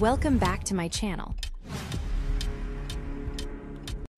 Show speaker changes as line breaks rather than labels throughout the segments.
Welcome back to my channel.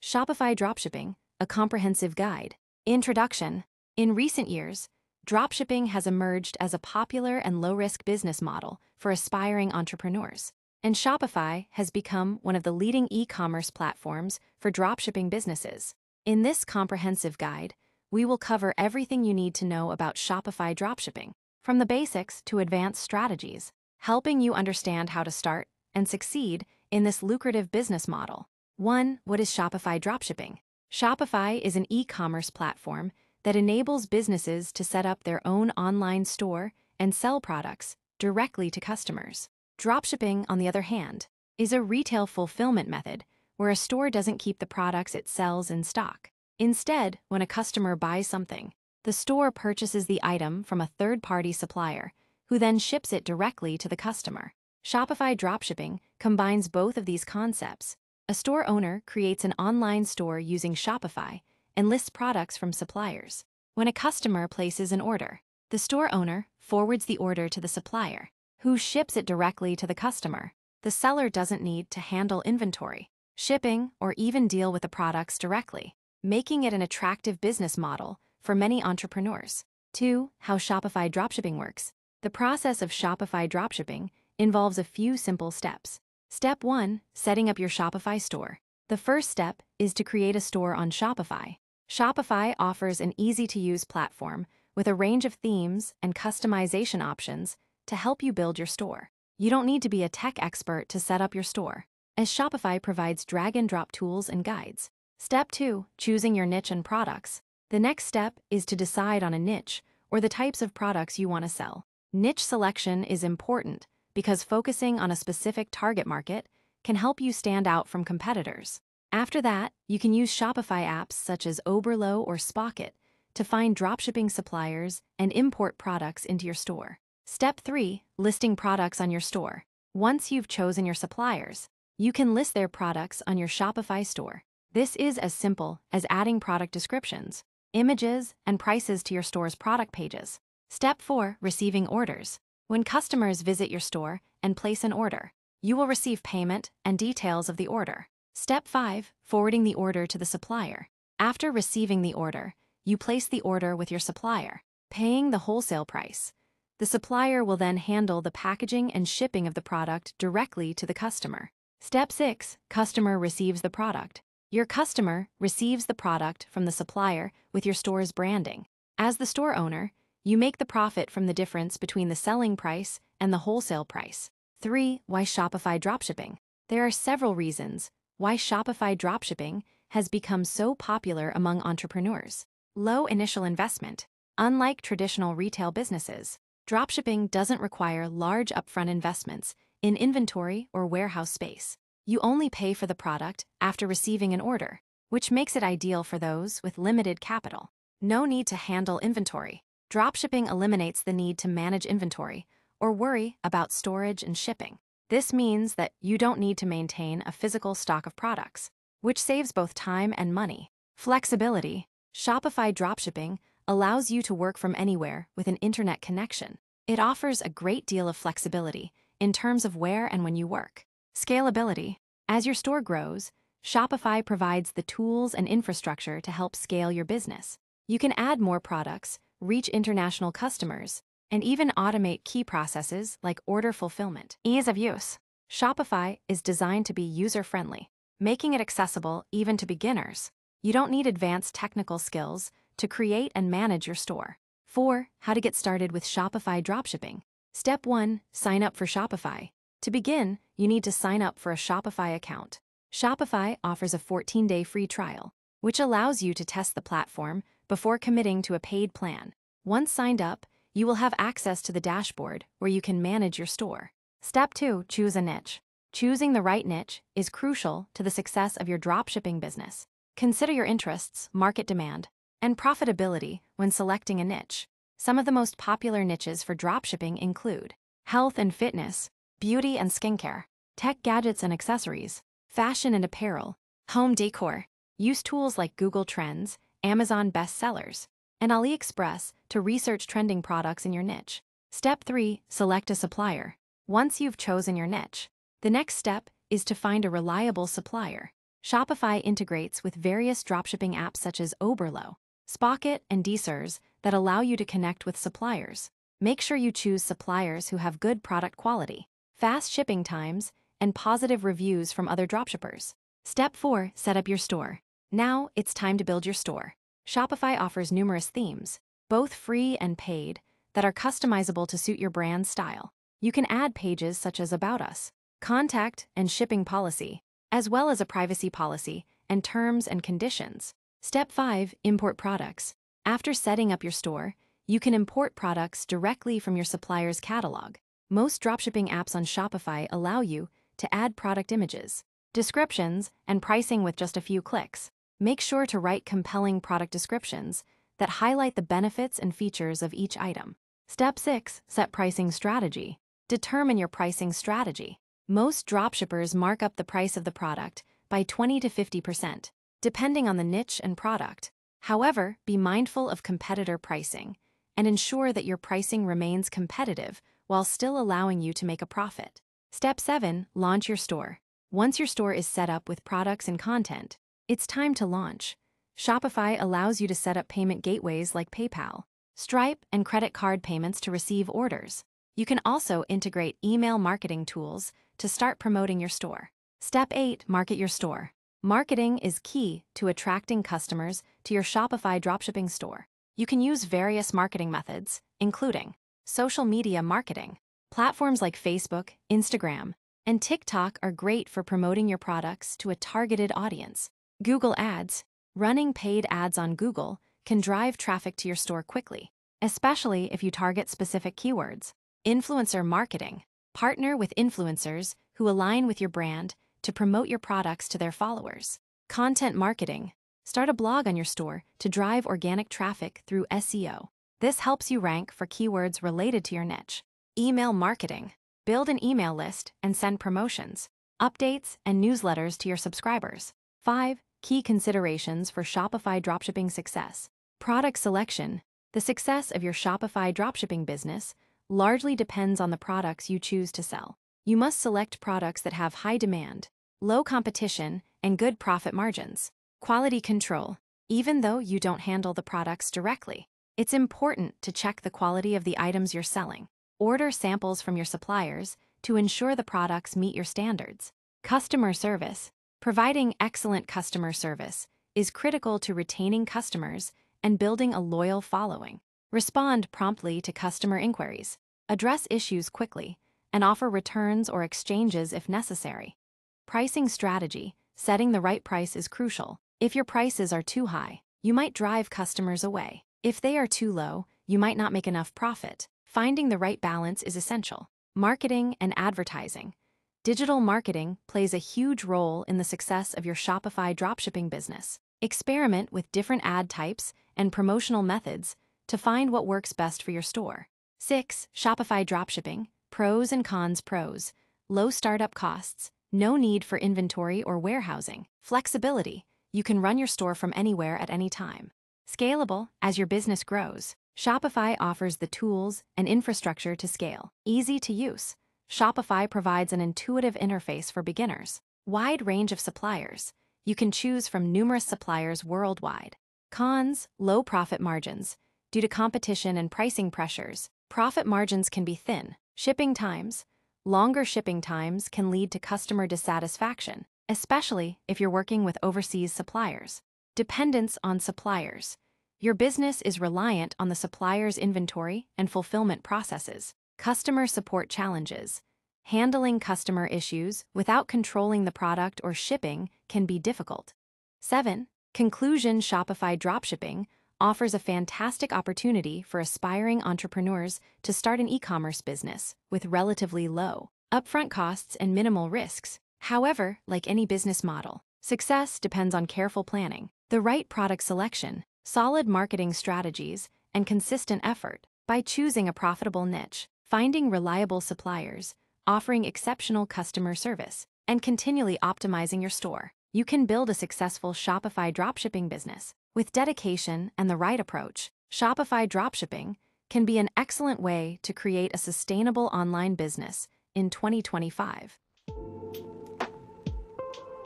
Shopify Dropshipping, a comprehensive guide. Introduction. In recent years, dropshipping has emerged as a popular and low-risk business model for aspiring entrepreneurs. And Shopify has become one of the leading e-commerce platforms for dropshipping businesses. In this comprehensive guide, we will cover everything you need to know about Shopify dropshipping, from the basics to advanced strategies, helping you understand how to start and succeed in this lucrative business model. 1. What is Shopify dropshipping? Shopify is an e-commerce platform that enables businesses to set up their own online store and sell products directly to customers. Dropshipping, on the other hand, is a retail fulfillment method where a store doesn't keep the products it sells in stock. Instead, when a customer buys something, the store purchases the item from a third-party supplier, who then ships it directly to the customer. Shopify dropshipping combines both of these concepts a store owner creates an online store using Shopify and lists products from suppliers. When a customer places an order, the store owner forwards the order to the supplier, who ships it directly to the customer. The seller doesn't need to handle inventory, shipping, or even deal with the products directly, making it an attractive business model for many entrepreneurs. 2. How Shopify dropshipping works. The process of Shopify dropshipping involves a few simple steps. Step 1. Setting up your Shopify store. The first step is to create a store on Shopify. Shopify offers an easy-to-use platform with a range of themes and customization options to help you build your store. You don't need to be a tech expert to set up your store, as Shopify provides drag-and-drop tools and guides. Step 2. Choosing your niche and products. The next step is to decide on a niche or the types of products you want to sell. Niche selection is important because focusing on a specific target market can help you stand out from competitors. After that, you can use Shopify apps such as Oberlo or Spocket to find dropshipping suppliers and import products into your store. Step 3. Listing products on your store. Once you've chosen your suppliers, you can list their products on your Shopify store. This is as simple as adding product descriptions, images, and prices to your store's product pages. Step 4. Receiving orders. When customers visit your store and place an order, you will receive payment and details of the order. Step 5. Forwarding the order to the supplier. After receiving the order, you place the order with your supplier, paying the wholesale price. The supplier will then handle the packaging and shipping of the product directly to the customer. Step 6. Customer receives the product. Your customer receives the product from the supplier with your store's branding. As the store owner, you make the profit from the difference between the selling price and the wholesale price. 3. Why Shopify Dropshipping? There are several reasons why Shopify Dropshipping has become so popular among entrepreneurs. Low initial investment. Unlike traditional retail businesses, dropshipping doesn't require large upfront investments in inventory or warehouse space. You only pay for the product after receiving an order, which makes it ideal for those with limited capital. No need to handle inventory. Dropshipping eliminates the need to manage inventory or worry about storage and shipping. This means that you don't need to maintain a physical stock of products, which saves both time and money. Flexibility. Shopify dropshipping allows you to work from anywhere with an internet connection. It offers a great deal of flexibility in terms of where and when you work. Scalability. As your store grows, Shopify provides the tools and infrastructure to help scale your business. You can add more products, reach international customers, and even automate key processes like order fulfillment. Ease of use. Shopify is designed to be user-friendly, making it accessible even to beginners. You don't need advanced technical skills to create and manage your store. 4. How to get started with Shopify dropshipping. Step 1. Sign up for Shopify. To begin, you need to sign up for a Shopify account. Shopify offers a 14-day free trial, which allows you to test the platform before committing to a paid plan. Once signed up, you will have access to the dashboard where you can manage your store. Step 2. Choose a niche. Choosing the right niche is crucial to the success of your dropshipping business. Consider your interests, market demand, and profitability when selecting a niche. Some of the most popular niches for dropshipping include health and fitness, beauty and skincare, tech gadgets and accessories, fashion and apparel, home decor. Use tools like Google Trends Amazon bestsellers, and AliExpress to research trending products in your niche. Step 3. Select a supplier. Once you've chosen your niche, The next step is to find a reliable supplier. Shopify integrates with various dropshipping apps such as Oberlo, Spocket, and DSers that allow you to connect with suppliers. Make sure you choose suppliers who have good product quality, fast shipping times, and positive reviews from other dropshippers. Step 4 Set up your store. Now it's time to build your store. Shopify offers numerous themes, both free and paid, that are customizable to suit your brand style. You can add pages such as About Us, Contact and Shipping Policy, as well as a privacy policy and terms and conditions. Step 5 Import products. After setting up your store, you can import products directly from your supplier's catalog. Most dropshipping apps on Shopify allow you to add product images, descriptions, and pricing with just a few clicks. Make sure to write compelling product descriptions that highlight the benefits and features of each item. Step 6 Set pricing strategy. Determine your pricing strategy. Most dropshippers mark up the price of the product by 20 to 50%, depending on the niche and product. However, be mindful of competitor pricing and ensure that your pricing remains competitive while still allowing you to make a profit. Step 7 Launch your store. Once your store is set up with products and content, it's time to launch. Shopify allows you to set up payment gateways like PayPal, Stripe, and credit card payments to receive orders. You can also integrate email marketing tools to start promoting your store. Step 8 Market your store. Marketing is key to attracting customers to your Shopify dropshipping store. You can use various marketing methods, including social media marketing. Platforms like Facebook, Instagram, and TikTok are great for promoting your products to a targeted audience. Google Ads, running paid ads on Google, can drive traffic to your store quickly, especially if you target specific keywords. Influencer marketing. Partner with influencers who align with your brand to promote your products to their followers. Content marketing. Start a blog on your store to drive organic traffic through SEO. This helps you rank for keywords related to your niche. Email marketing. Build an email list and send promotions, updates, and newsletters to your subscribers. 5. Key considerations for Shopify dropshipping success. Product selection. The success of your Shopify dropshipping business largely depends on the products you choose to sell. You must select products that have high demand, low competition, and good profit margins. Quality control. Even though you don't handle the products directly, it's important to check the quality of the items you're selling. Order samples from your suppliers to ensure the products meet your standards. Customer service. Providing excellent customer service is critical to retaining customers and building a loyal following. Respond promptly to customer inquiries, address issues quickly, and offer returns or exchanges if necessary. Pricing strategy, setting the right price is crucial. If your prices are too high, you might drive customers away. If they are too low, you might not make enough profit. Finding the right balance is essential. Marketing and advertising. Digital marketing plays a huge role in the success of your Shopify dropshipping business. Experiment with different ad types and promotional methods to find what works best for your store. 6. Shopify dropshipping. Pros and cons pros. Low startup costs. No need for inventory or warehousing. Flexibility. You can run your store from anywhere at any time. Scalable. As your business grows, Shopify offers the tools and infrastructure to scale. Easy to use. Shopify provides an intuitive interface for beginners. Wide range of suppliers. You can choose from numerous suppliers worldwide. Cons. Low profit margins. Due to competition and pricing pressures, profit margins can be thin. Shipping times. Longer shipping times can lead to customer dissatisfaction, especially if you're working with overseas suppliers. Dependence on suppliers. Your business is reliant on the supplier's inventory and fulfillment processes. Customer support challenges. Handling customer issues without controlling the product or shipping can be difficult. 7. Conclusion Shopify dropshipping offers a fantastic opportunity for aspiring entrepreneurs to start an e commerce business with relatively low upfront costs and minimal risks. However, like any business model, success depends on careful planning, the right product selection, solid marketing strategies, and consistent effort. By choosing a profitable niche, finding reliable suppliers, offering exceptional customer service, and continually optimizing your store, you can build a successful Shopify dropshipping business. With dedication and the right approach, Shopify dropshipping can be an excellent way to create a sustainable online business in 2025.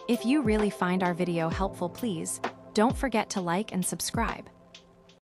If you really find our video helpful please, don't forget to like and subscribe.